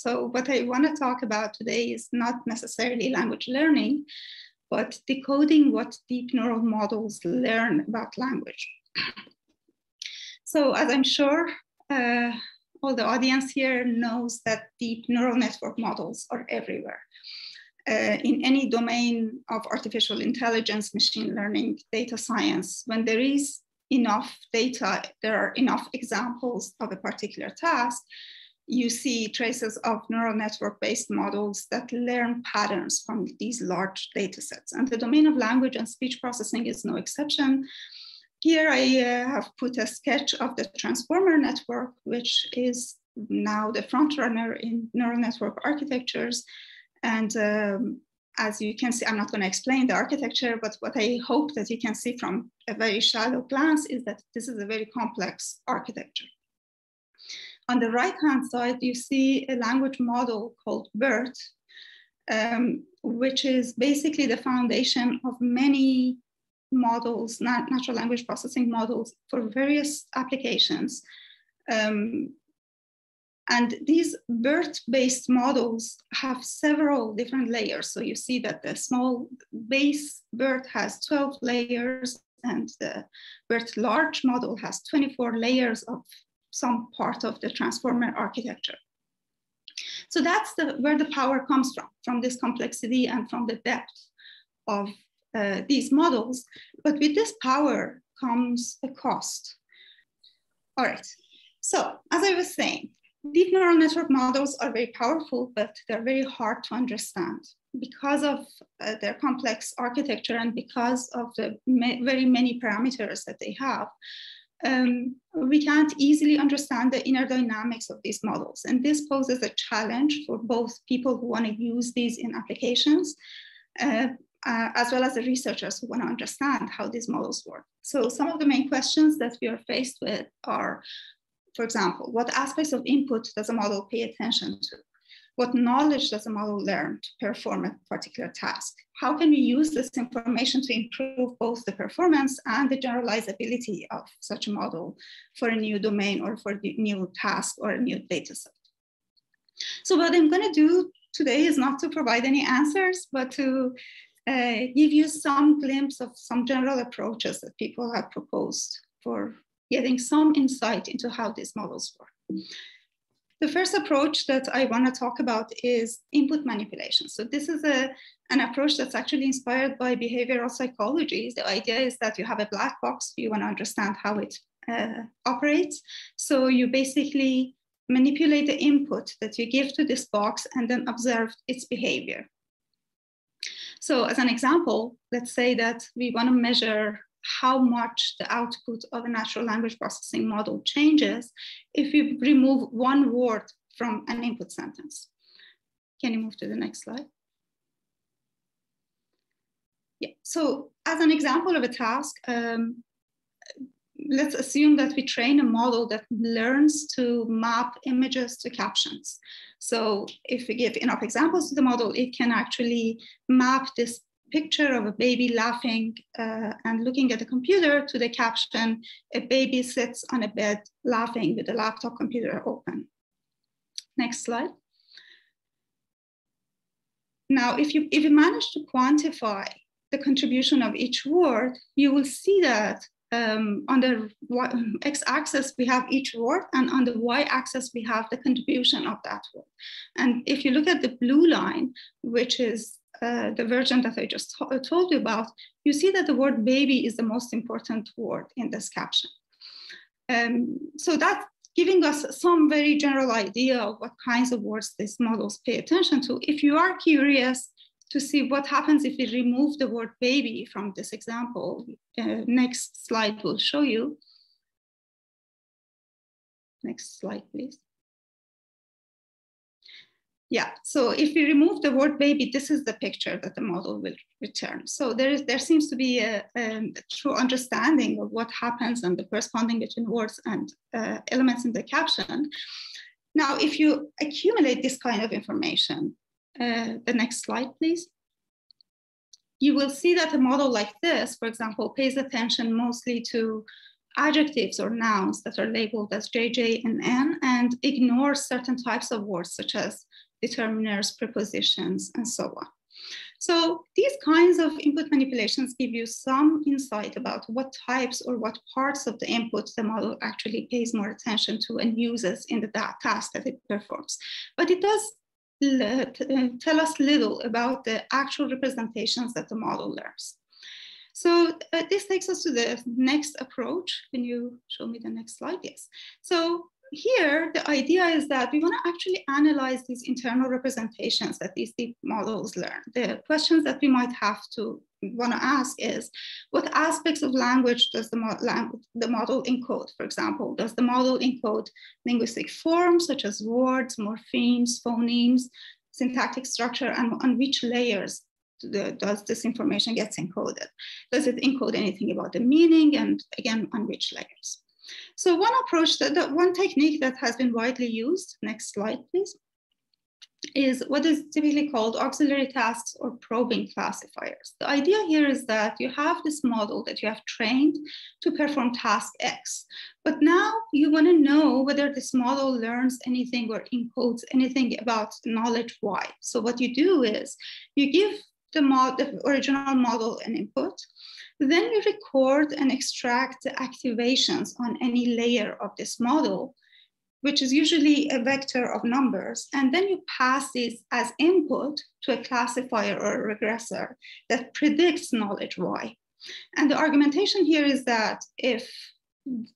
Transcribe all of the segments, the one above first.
So what I want to talk about today is not necessarily language learning, but decoding what deep neural models learn about language. So as I'm sure uh, all the audience here knows that deep neural network models are everywhere. Uh, in any domain of artificial intelligence, machine learning, data science, when there is enough data, there are enough examples of a particular task, you see traces of neural network-based models that learn patterns from these large data sets. And the domain of language and speech processing is no exception. Here I uh, have put a sketch of the transformer network, which is now the front runner in neural network architectures. And um, as you can see, I'm not going to explain the architecture, but what I hope that you can see from a very shallow glance is that this is a very complex architecture. On the right-hand side, you see a language model called BERT, um, which is basically the foundation of many models, natural language processing models for various applications. Um, and these BERT-based models have several different layers. So you see that the small base BERT has 12 layers and the BERT large model has 24 layers of some part of the transformer architecture. So that's the, where the power comes from, from this complexity and from the depth of uh, these models. But with this power comes a cost. All right, so as I was saying, deep neural network models are very powerful, but they're very hard to understand because of uh, their complex architecture and because of the ma very many parameters that they have. Um, we can't easily understand the inner dynamics of these models. And this poses a challenge for both people who want to use these in applications, uh, uh, as well as the researchers who want to understand how these models work. So some of the main questions that we are faced with are, for example, what aspects of input does a model pay attention to? What knowledge does a model learn to perform a particular task? How can we use this information to improve both the performance and the generalizability of such a model for a new domain or for a new task or a new data set? So what I'm gonna do today is not to provide any answers, but to uh, give you some glimpse of some general approaches that people have proposed for getting some insight into how these models work. The first approach that I want to talk about is input manipulation. So this is a, an approach that's actually inspired by behavioral psychology. The idea is that you have a black box, you want to understand how it uh, operates. So you basically manipulate the input that you give to this box and then observe its behavior. So as an example, let's say that we want to measure how much the output of a natural language processing model changes if you remove one word from an input sentence. Can you move to the next slide? Yeah, so as an example of a task, um, let's assume that we train a model that learns to map images to captions. So if we give enough examples to the model, it can actually map this picture of a baby laughing uh, and looking at the computer to the caption, a baby sits on a bed laughing with a laptop computer open. Next slide. Now, if you, if you manage to quantify the contribution of each word, you will see that um, on the x-axis we have each word and on the y-axis we have the contribution of that word. And if you look at the blue line, which is uh, the version that I just told you about, you see that the word baby is the most important word in this caption. Um, so that's giving us some very general idea of what kinds of words these models pay attention to. If you are curious to see what happens if we remove the word baby from this example, uh, next slide will show you. Next slide, please. Yeah, so if we remove the word baby, this is the picture that the model will return. So there, is, there seems to be a, a true understanding of what happens and the corresponding between words and uh, elements in the caption. Now, if you accumulate this kind of information, uh, the next slide, please. You will see that a model like this, for example, pays attention mostly to adjectives or nouns that are labeled as JJ and N and ignores certain types of words such as determiners, prepositions, and so on. So these kinds of input manipulations give you some insight about what types or what parts of the input the model actually pays more attention to and uses in the task that it performs. But it does uh, tell us little about the actual representations that the model learns. So uh, this takes us to the next approach. Can you show me the next slide? Yes. So here, the idea is that we want to actually analyze these internal representations that these deep models learn. The questions that we might have to want to ask is, what aspects of language does the, mo the model encode? For example, does the model encode linguistic forms such as words, morphemes, phonemes, syntactic structure, and on which layers the, does this information gets encoded? Does it encode anything about the meaning and again, on which layers? So one approach, that, that one technique that has been widely used, next slide please, is what is typically called auxiliary tasks or probing classifiers. The idea here is that you have this model that you have trained to perform task X, but now you want to know whether this model learns anything or encodes anything about knowledge Y. So what you do is you give the, mod, the original model an input, then we record and extract the activations on any layer of this model, which is usually a vector of numbers. And then you pass this as input to a classifier or a regressor that predicts knowledge Y. And the argumentation here is that if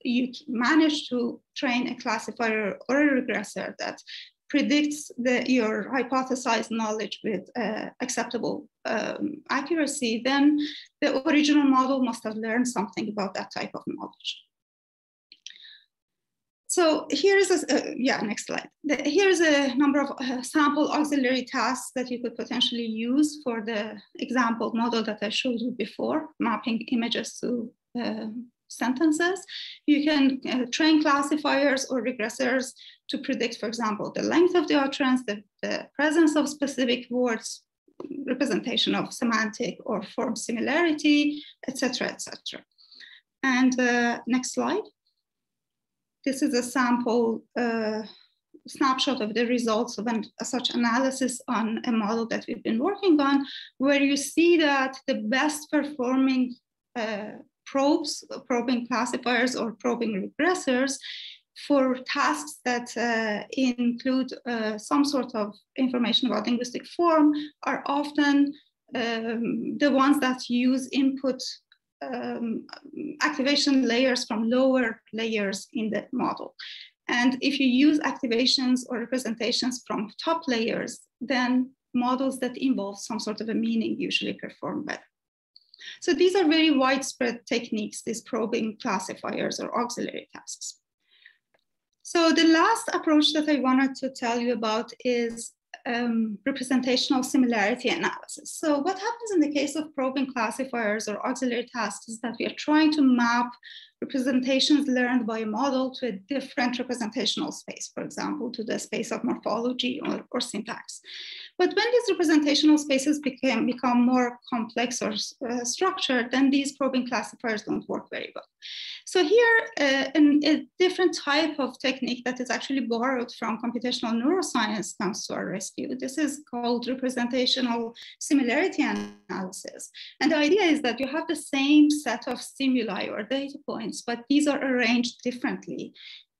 you manage to train a classifier or a regressor that predicts the, your hypothesized knowledge with uh, acceptable um, accuracy, then the original model must have learned something about that type of knowledge. So here's a, uh, yeah, next slide. Here's a number of uh, sample auxiliary tasks that you could potentially use for the example model that I showed you before, mapping images to uh, sentences. You can uh, train classifiers or regressors to predict, for example, the length of the utterance, the, the presence of specific words, representation of semantic or form similarity, etc., etc. And uh, next slide. This is a sample uh, snapshot of the results of an, such analysis on a model that we've been working on, where you see that the best performing uh, probes, probing classifiers or probing regressors for tasks that uh, include uh, some sort of information about linguistic form are often um, the ones that use input um, activation layers from lower layers in the model. And if you use activations or representations from top layers, then models that involve some sort of a meaning usually perform better. So these are very widespread techniques, these probing classifiers or auxiliary tasks. So the last approach that I wanted to tell you about is um, representational similarity analysis. So what happens in the case of probing classifiers or auxiliary tasks is that we are trying to map representations learned by a model to a different representational space, for example, to the space of morphology or, or syntax. But when these representational spaces became, become more complex or uh, structured, then these probing classifiers don't work very well. So here, uh, a different type of technique that is actually borrowed from computational neuroscience comes to our rescue. This is called representational similarity analysis. And the idea is that you have the same set of stimuli or data points, but these are arranged differently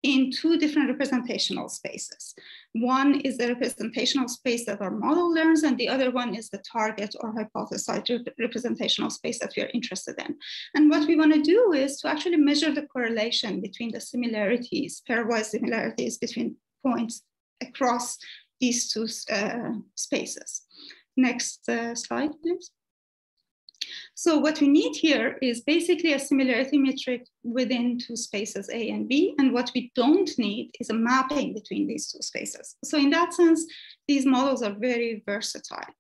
in two different representational spaces. One is the representational space that our model learns, and the other one is the target or hypothesized representational space that we are interested in. And what we want to do is to actually measure the correlation between the similarities, pairwise similarities between points across these two uh, spaces. Next uh, slide, please. So what we need here is basically a similarity metric within two spaces A and B. And what we don't need is a mapping between these two spaces. So in that sense, these models are very versatile.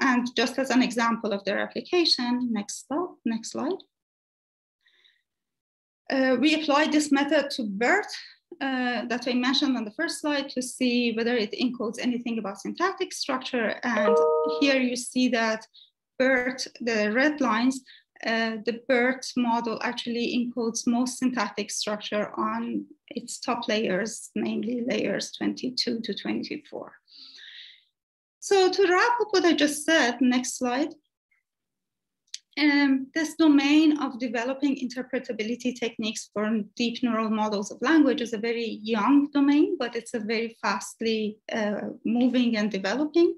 And just as an example of their application, next, slide, next slide. Uh, we applied this method to BERT uh, that I mentioned on the first slide to see whether it encodes anything about syntactic structure. And here you see that BERT, the red lines, uh, the BERT model actually encodes most syntactic structure on its top layers, namely layers 22 to 24. So to wrap up what I just said, next slide. Um, this domain of developing interpretability techniques for deep neural models of language is a very young domain, but it's a very fastly uh, moving and developing.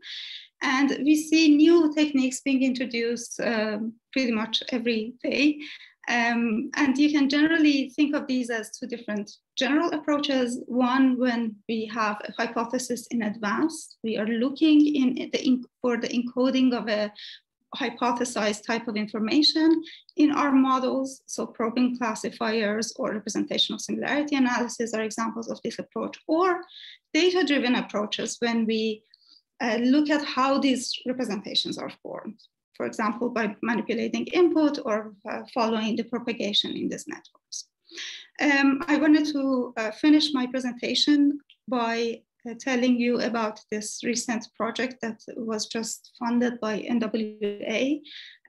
And we see new techniques being introduced um, pretty much every day. Um, and you can generally think of these as two different general approaches. One, when we have a hypothesis in advance, we are looking in the, for the encoding of a hypothesized type of information in our models. So probing classifiers or representational similarity analysis are examples of this approach, or data-driven approaches when we uh, look at how these representations are formed. For example, by manipulating input or uh, following the propagation in these networks. Um, I wanted to uh, finish my presentation by uh, telling you about this recent project that was just funded by NWO,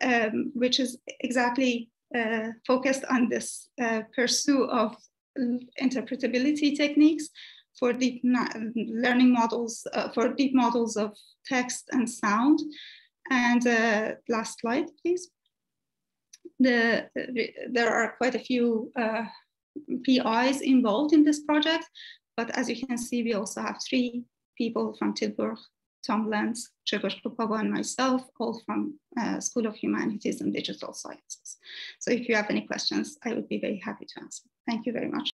um, which is exactly uh, focused on this uh, pursuit of interpretability techniques for deep learning models, uh, for deep models of text and sound. And uh, last slide, please. The, there are quite a few uh, PIs involved in this project, but as you can see, we also have three people from Tilburg, Tom Lentz, Grzegorz Chrupała, and myself, all from uh, School of Humanities and Digital Sciences. So if you have any questions, I would be very happy to answer. Thank you very much.